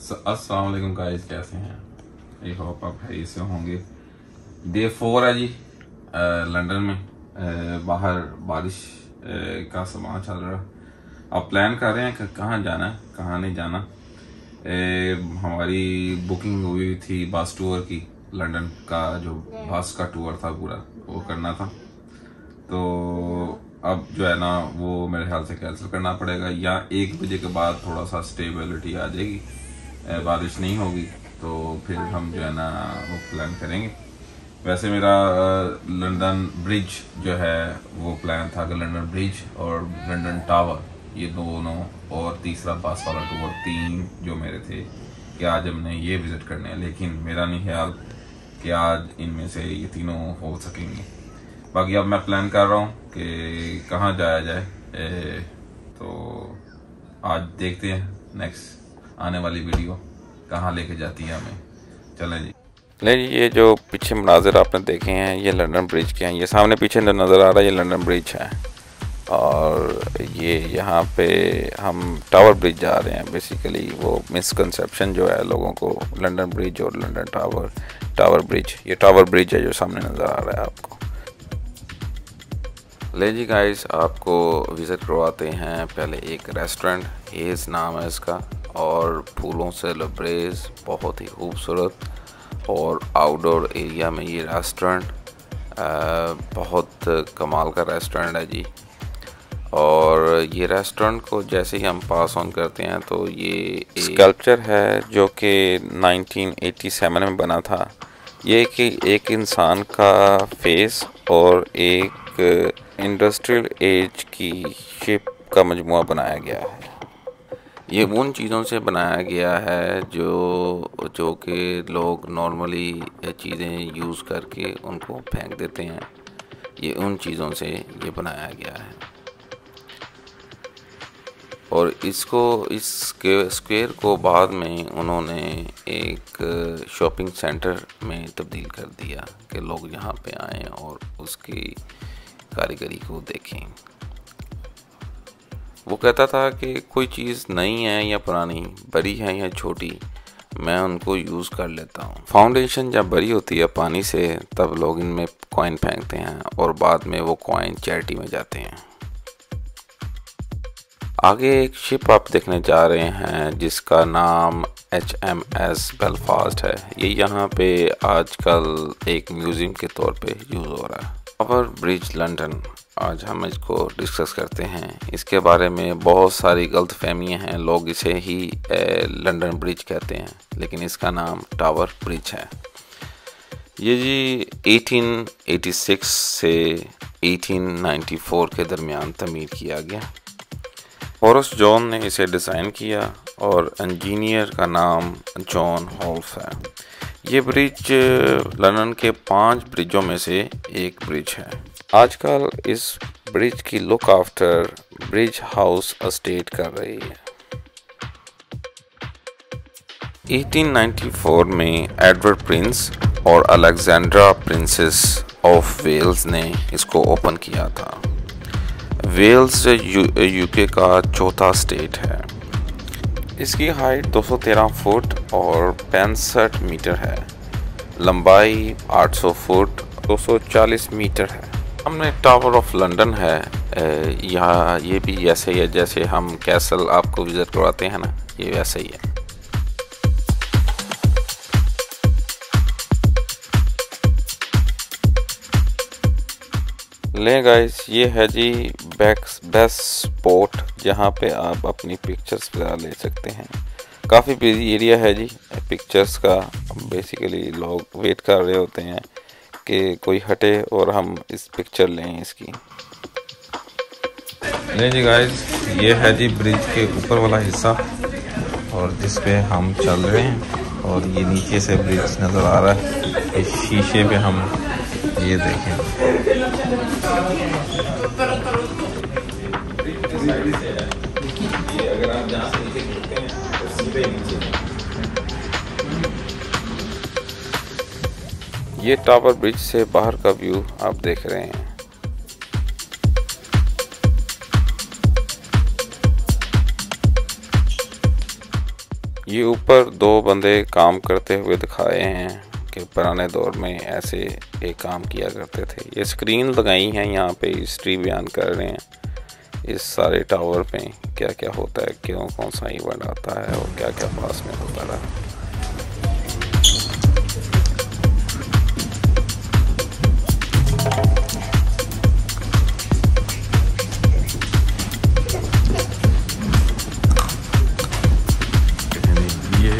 अस्सलाम वालेकुम गाइस कैसे हैं? आई होप आप है से होंगे। डे फोर है जी लंदन में। अ, बाहर बारिश अ, का समा चल रहा। अब प्लान कर रहे हैं कि कहाँ जाना है कहाँ नहीं जाना? अ, हमारी बुकिंग हुई थी बस टूर की लंदन का जो बस का टूर था पूरा वो करना था। तो अब जो है ना वो मेरे ख्याल से कैंसिल करना पड़ेगा या एक बजे के बाद थोड़ा सा स्टेबिलिटी आ जाएगी। बारिश नहीं होगी तो फिर हम जो है ना वो प्लान करेंगे। वैसे मेरा लंदन ब्रिज जो है वो प्लान था कि लंदन ब्रिज और लंदन टावर ये दोनों और तीसरा बस वाला टूर तीन जो मेरे थे कि आज हमने ये विज़िट करने हैं। लेकिन मेरा नहीं ख्याल कि आज इनमें से ये तीनों हो सकेंगे। बाकी अब मैं प्लान कर रहा हूँ कि कहाँ जाया जाए। ए, तो आज देखते हैं नेक्स्ट आने वाली वीडियो कहाँ लेके जाती है हमें? चलें जी। ले जी, ये जो पीछे मनाजिर आपने देखे हैं, ये लंदन ब्रिज के हैं। ये सामने पीछे नज़र आ रहा है, ये लंदन ब्रिज है। और ये यहाँ पे हम टावर ब्रिज जा रहे हैं। बेसिकली वो मिसकंसेप्शन जो है लोगों को लंदन ब्रिज और लंदन टावर टावर ब्रिज ये टावर ब्रिज है जो सामने नज़र आ रहा है आपको। ले जी गाइस आपको विज़िट करवाते हैं पहले एक रेस्टोरेंट एज नाम है इसका। और फूलों से लबरेज, बहुत ही खूबसूरत। और आउटडोर एरिया में ये रेस्टोरेंट बहुत कमाल का रेस्टोरेंट है जी। और ये रेस्टोरेंट को जैसे ही हम पास ऑन करते हैं तो ये स्कल्पचर है जो कि 1987 में बना था। ये कि एक इंसान का फेस और एक इंडस्ट्रियल एज की शिप का मजमु बनाया गया है। ये उन चीज़ों से बनाया गया है जो जो कि लोग नॉर्मली चीज़ें यूज़ करके उनको फेंक देते हैं। ये उन चीज़ों से ये बनाया गया है। और इसको, इस स्क्वायर को बाद में उन्होंने एक शॉपिंग सेंटर में तब्दील कर दिया कि लोग यहाँ पे आएँ और उसकी कारीगरी को देखें। वो कहता था कि कोई चीज़ नई है या पुरानी, बड़ी है या छोटी, मैं उनको यूज़ कर लेता हूँ। फाउंडेशन जब बड़ी होती है पानी से, तब लोग इनमें कॉइन फेंकते हैं और बाद में वो कॉइन चैरिटी में जाते हैं। आगे एक शिप आप देखने जा रहे हैं, जिसका नाम एच एम एस बेलफास्ट है। ये यहाँ पे आजकल एक म्यूज़ियम के तौर पे यूज़ हो रहा है। पावर ब्रिज लंदन आज हम इसको डिस्कस करते हैं। इसके बारे में बहुत सारी गलत फहमियाँ हैं, लोग इसे ही लंदन ब्रिज कहते हैं, लेकिन इसका नाम टावर ब्रिज है। ये जी 1886 से 1894 के दरमियान तमीर किया गया। हॉरस जॉन ने इसे डिज़ाइन किया और इंजीनियर का नाम जॉन हॉल्फ है। ये ब्रिज लंदन के पाँच ब्रिजों में से एक ब्रिज है। आजकल इस ब्रिज की look after bridge house estate कर रही है। 1894 में एडवर्ड प्रिंस और अलेक्जेंड्रा प्रिंसेस ऑफ़ वेल्स ने इसको ओपन किया था। वेल्स यूके का चौथा स्टेट है। इसकी हाइट 213 फुट और पैंसठ मीटर है। लंबाई 800 फुट 240 मीटर है। हमने टावर ऑफ़ लंदन है। यहाँ ये भी ऐसे ही है जैसे हम कैसल आपको विज़िट करवाते हैं ना, ये वैसे ही है। ले गाइस ये है जी बैक्स बेस्ट स्पॉट जहाँ पे आप अपनी पिक्चर्स ले सकते हैं। काफ़ी बिज़ी एरिया है जी पिक्चर्स का बेसिकली लोग वेट कर रहे होते हैं कि कोई हटे और हम इस पिक्चर लें इसकी। नहीं जी गाइस ये है जी ब्रिज के ऊपर वाला हिस्सा और जिस पे हम चल रहे हैं और ये नीचे से ब्रिज नज़र आ रहा है। इस शीशे पे हम ये देखें। ये टावर ब्रिज से बाहर का व्यू आप देख रहे हैं। ये ऊपर दो बंदे काम करते हुए दिखाए हैं। कि पुराने दौर में ऐसे एक काम किया करते थे। ये स्क्रीन लगाई हैं यहाँ पे हिस्ट्री बयान कर रहे हैं। इस सारे टावर पे क्या क्या होता है, क्यों कौन सा इवेंट आता है और क्या क्या पास में होता रहा। ये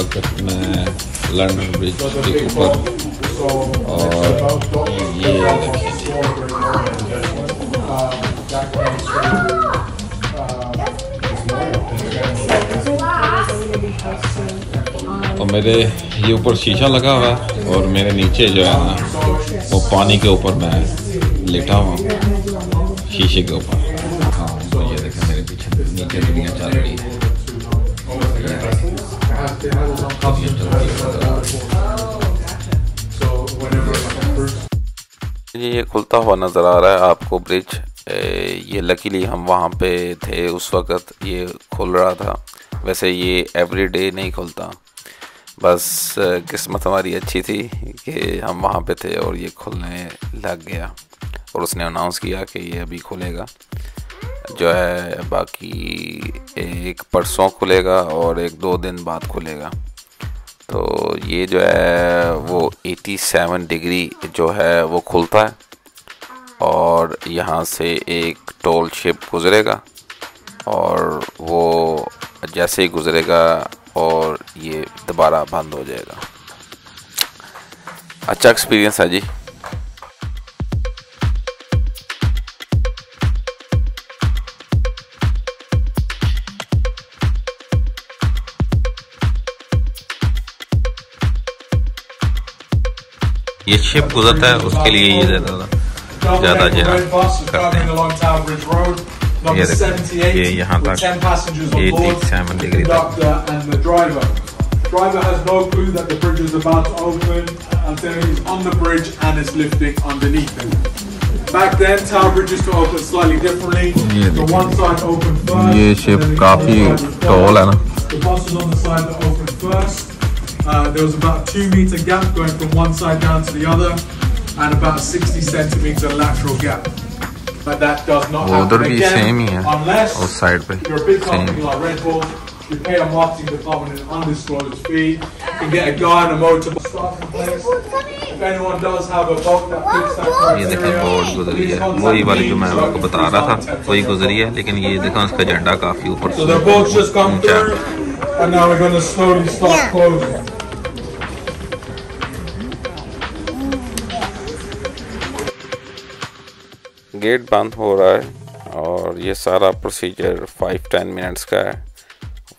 वक्त मैं लंदन ब्रिज के ऊपर और ये तो मेरे ये ऊपर शीशा लगा हुआ है और मेरे नीचे जो है ना, वो पानी के ऊपर मैं लेटा हुआ शीशे के ऊपर। हाँ तो ये देखें मेरे पीछे नीचे दुनिया चल रही है। ये खुलता हुआ नज़र आ रहा है आपको ब्रिज। ये लकीली हम वहाँ पे थे उस वक़्त, ये खुल रहा था। वैसे ये एवरी डे नहीं खुलता। बस किस्मत हमारी अच्छी थी कि हम वहाँ पे थे और ये खुलने लग गया। और उसने अनाउंस किया कि ये अभी खुलेगा। जो है, बाकी एक परसों खुलेगा और एक दो दिन बाद खुलेगा। तो ये जो है, वो 87 डिग्री जो है, वो खुलता है और यहाँ से एक टोल शिप गुज़रेगा और वो जैसे ही गुज़रेगा और ये दोबारा बंद हो जाएगा। अच्छा एक्सपीरियंस है जी। ये शिप गुजरता है उसके लिए ये ज़्यादा ज़्यादा करते हैं ये देखिए ये यहाँ तक ये सेवन डिग्री तक Driver has no clue that the bridge is about to open until he's on the bridge and it's lifting underneath him. Back then, tower bridges to open slightly differently. The one side open first. ये ship काफ़ी tall है ना. The buses on the side that open first. Uh, there was about a two meter gap going from one side down to the other and about a 60 centimeter lateral gap. But that does not happen again unless you're a big company like Red Bull, you pay a marketing department an undisclosed fee, you can get a guy on a motorbike starting place. If anyone does have a boat that fits that ये देखें board गुजरी है वही वाली जो मैं आपको बता रहा था वही गुजरी है लेकिन ये देखें उसका झंडा काफी ऊपर so and now we're going to slowly start yeah. closing. Gate बंद हो रहा है और ये सारा प्रोसीजर फाइव टेन मिनट्स का है।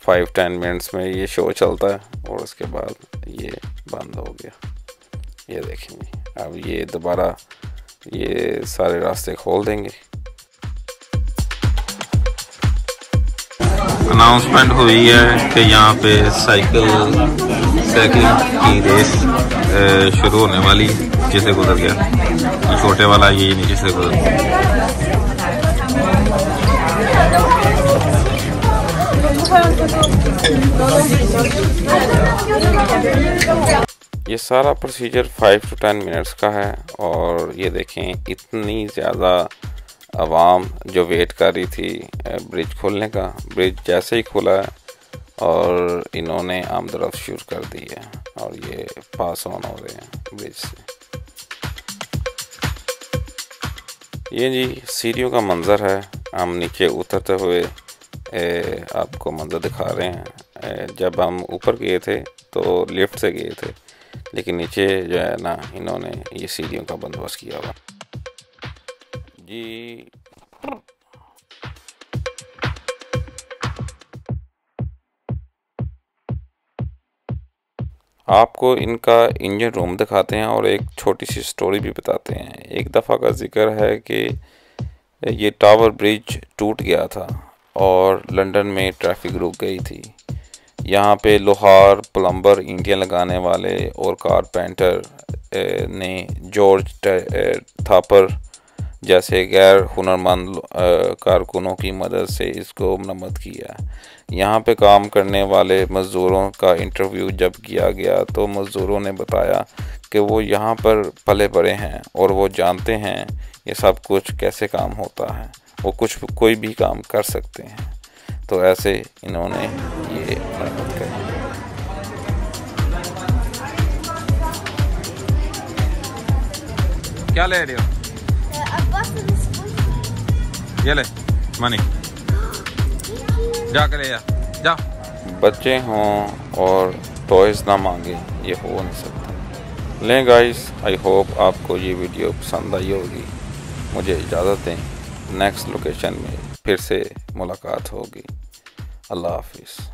फाइव टेन मिनट्स में ये शो चलता है और उसके बाद ये बंद हो गया। ये देखेंगे। अब ये दोबारा ये सारे रास्ते खोल देंगे। अनाउंसमेंट हुई है कि यहाँ पे साइकिल साइकिलिंग की रेस शुरू होने वाली, जिसे गुजर गया। छोटे वाला ये नीचे से गुजर गया। ये सारा procedure five to ten minutes का है, और ये देखें, इतनी ज़्यादा आवाम जो वेट कर रही थी ब्रिज खोलने का ब्रिज जैसे ही खुला और इन्होंने आमदरफ शुरू कर दी है और ये पास ऑन हो रहे हैं ब्रिज से। ये जी सीढ़ियों का मंज़र है हम नीचे उतरते हुए ए, आपको मंज़र दिखा रहे हैं। ए, जब हम ऊपर गए थे तो लिफ्ट से गए थे लेकिन नीचे जो है ना इन्होंने ये सीढ़ियों का बंदोबस्त किया हुआ। जी आपको इनका इंजन रूम दिखाते हैं और एक छोटी सी स्टोरी भी बताते हैं। एक दफ़ा का ज़िक्र है कि ये टावर ब्रिज टूट गया था और लंदन में ट्रैफ़िक रुक गई थी। यहाँ पे लोहार प्लम्बर ईंटें लगाने वाले और कारपेंटर ने जॉर्ज थापर जैसे गैर हुनरमंद कारकुनों की मदद से इसको मरम्मत किया। यहाँ पे काम करने वाले मज़दूरों का इंटरव्यू जब किया गया तो मज़दूरों ने बताया कि वो यहाँ पर पले पड़े हैं और वो जानते हैं ये सब कुछ कैसे काम होता है। वो कुछ कोई भी काम कर सकते हैं। तो ऐसे इन्होंने ये मरम्मत करी। क्या ले रहे हो? ये ले, मनी। जा करे जा। बच्चे हों और टॉयज़ ना मांगे, ये हो नहीं सकता। लें गाइस आई होप आपको ये वीडियो पसंद आई होगी। मुझे इजाज़त दें। नेक्स्ट लोकेशन में फिर से मुलाकात होगी। अल्लाह हाफिज़।